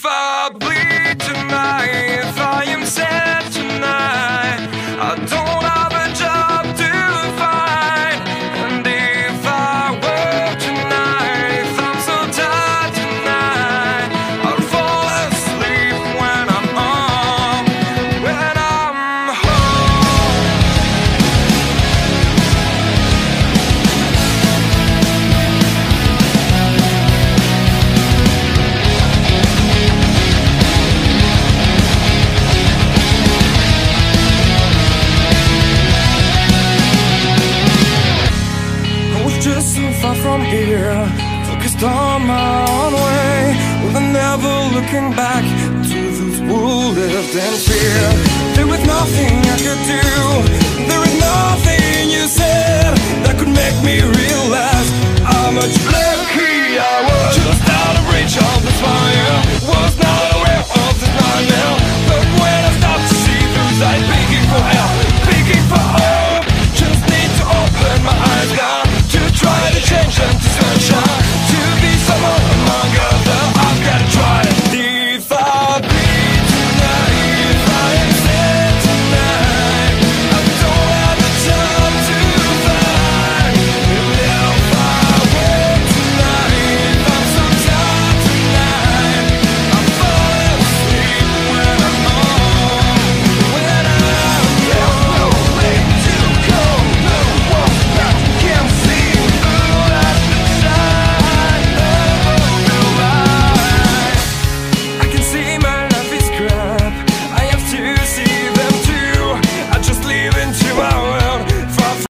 five, please. from here. Focused on my own way. With well, never looking back To those who lived in fear. There was nothing I could do. There was nothing you said That could make me realize How much less